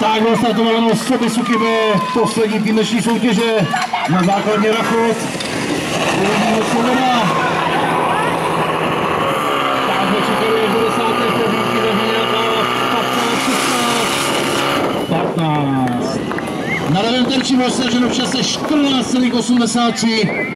Tak bylo startováno Soby Sukibe, poslední tým dnešní soutěže na základně Rachot. Uvidíme Sobina. Tak jsme čekali až do desáté vteřinky, nějaká 15, 16, 15. Na levém terči bylo snaženo v čase 14,83.